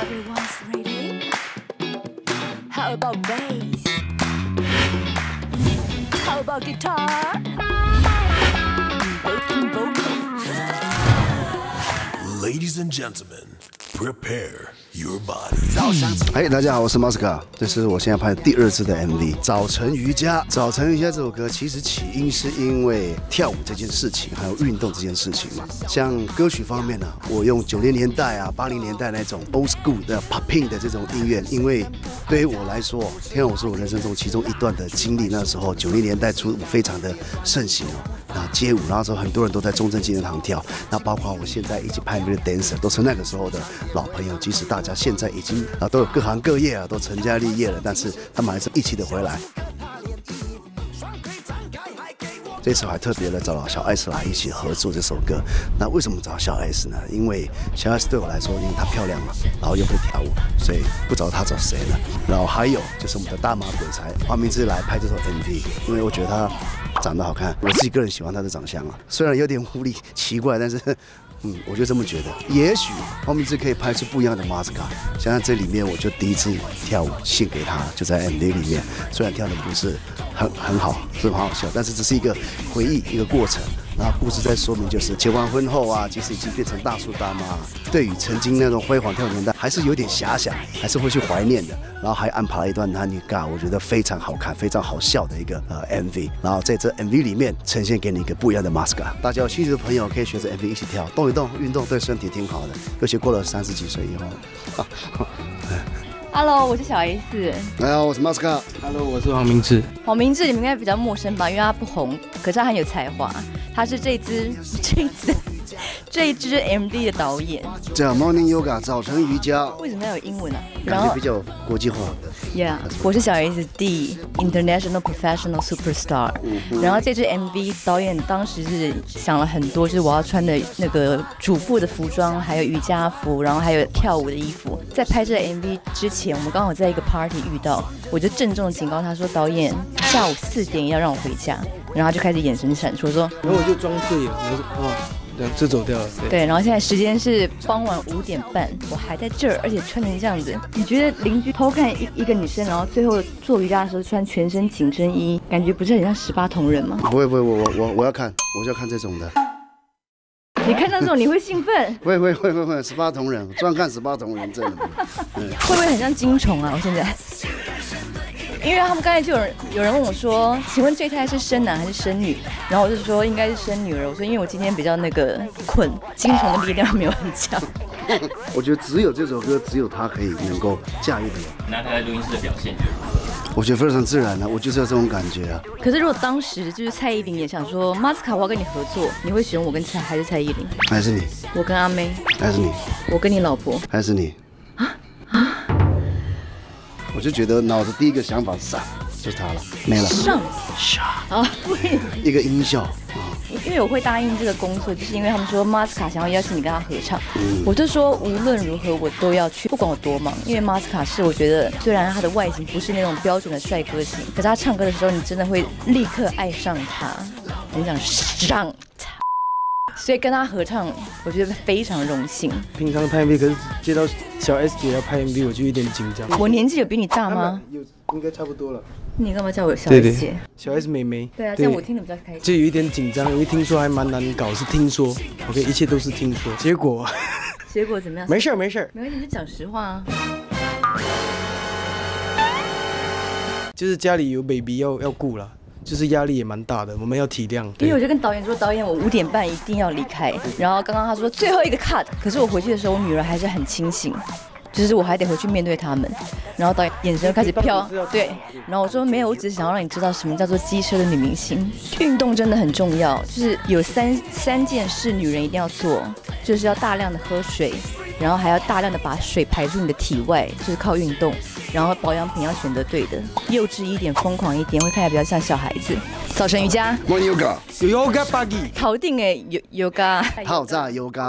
Everyone's ready. How about bass? How about guitar? Ladies and gentlemen, prepare your bodies. 嗨，大家好，我是 Masca，这是我现在拍的第二支的 MV《早晨瑜伽》。《早晨瑜伽》这首歌其实起因是因为跳舞这件事情，还有运动这件事情嘛。像歌曲方面呢，我用九零年代啊、八零年代那种 old school 的 popping 的这种音乐，因为对于我来说，跳舞是我人生中其中一段的经历。那时候九零年代初非常的盛行哦。那街舞，那时候很多人都在中正纪念堂跳，那包括我现在一起拍 MV 的 dancer 都是那个时候的老朋友。即使大家现在已经啊都有各行各业啊，都成家立业了，但是他们还是一起的回来。这次我还特别的找了小 S 来一起合作这首歌。那为什么找小 S 呢？因为小 S 对我来说，因为她漂亮嘛，然后又会跳舞，所以不找她找谁呢？然后还有就是我们的大马鬼才黄明志来拍这首 MV，因为我觉得他长得好看，我自己个人喜欢他的长相啊，虽然有点无理奇怪，但是。嗯，我就这么觉得。也许黄明志可以拍出不一样的马斯卡。想想这里面，我就第一次跳舞献给他，就在 MV 里面。虽然跳的不是很很好，是很好笑，但是这是一个回忆，一个过程。然后故事在说明，就是结完婚后啊，即使已经变成大叔大妈，对于曾经那种辉煌跳舞年代，还是有点遐想，还是会去怀念的。然后还安排了一段男女尬，我觉得非常好看、非常好笑的一个呃 MV。然后在这 MV 里面呈现给你一个不一样的 mask。大家有兴趣的朋友可以学着 MV 一起跳，动一动，运动对身体挺好的。尤其过了三十几岁以后。Hello，我是小 S。大家好，我是 mask。Hello，我是黄明志。黄明志你们应该比较陌生吧，因为他不红，可是他很有才华。他是这支 这支这一支 MV 的导演。叫 Morning Yoga 早晨瑜伽，为什么要有英文啊？然后感觉比较国际化。，Yeah，我是小 S D International Professional Superstar。然后这支 MV 导演当时是想了很多，就是我要穿的那个主妇的服装，还有瑜伽服，然后还有跳舞的衣服。在拍这个 MV 之前，我们刚好在一个 party 遇到，我就郑重地警告他说，导演下午四点要让我回家。然后他就开始眼神闪烁说，然后我就装醉了，然后说哦，这样就走掉了。对，对，然后现在时间是傍晚五点半，我还在这儿，而且穿成这样子。你觉得邻居偷看一一个女生，然后最后做瑜伽的时候穿全身紧身衣，感觉不是很像十八铜人吗？不会不会，我我我我要看，我就要看这种的。你看到这种你会兴奋，会会会会会，十八铜人，专看十八铜人证的。会不会很像金虫啊？我现在，因为他们刚才就有人有人问我说，请问这胎是生男还是生女？然后我就说应该是生女儿。我说因为我今天比较那个困，精神的力量没有很强。我觉得只有这首歌，只有他可以能够驾驭得了。那他在录音室的表现，我觉得非常自然的、我就是要这种感觉啊。可是如果当时就是蔡依林也想说，马斯卡我要跟你合作，你会选我跟蔡还是蔡依林？还是你，我跟阿妹，还是你，我跟你老婆。还是你！我就觉得脑子第一个想法是啥，就是他了，没了。上啊，对，一个音效。啊，因为我会答应这个工作，就是因为他们说马斯卡想要邀请你跟他合唱，我就说无论如何我都要去，不管我多忙，因为马斯卡是我觉得虽然他的外形不是那种标准的帅哥型，可是他唱歌的时候你真的会立刻爱上他，很想上。他，所以跟他合唱，我觉得非常荣幸。平常拍 MV，可是接到小 S 姐要拍 MV，我就有点紧张。我年纪有比你大吗？有，应该差不多了。你干嘛叫我小对 S 对姐？，小 S 妹妹。对啊，这样我听得比较开心。就有一点紧张，因为听说还蛮难搞，是听说。OK，一切都是听说。结果 结果怎么样？没事儿没事儿，没问题，你就讲实话啊。就是家里有 baby 要要顾了，就是压力也蛮大的，我们要体谅。因为我就跟导演说，导演我五点半一定要离开。然后刚刚他说最后一个 cut，可是我回去的时候，我女儿还是很清醒，就是我还得回去面对他们。然后导演眼神就开始飘，对。然后我说没有，我只是想要让你知道什么叫做机车的女明星。运动真的很重要，就是有三三件事女人一定要做，就是要大量的喝水，然后还要大量的把水排出你的体外，就是靠运动。然后保养品要选择对的，幼稚一点，疯狂一点，会看起来比较像小孩子。早晨瑜伽，Morning Yoga，有 Yoga Buggy。好定哎，有有噶。泡炸 Yoga。